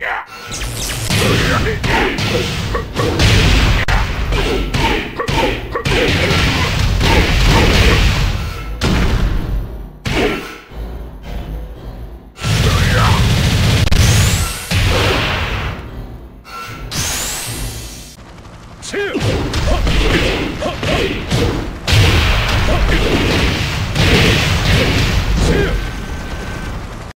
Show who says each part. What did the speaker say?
Speaker 1: Yeah. Shoot!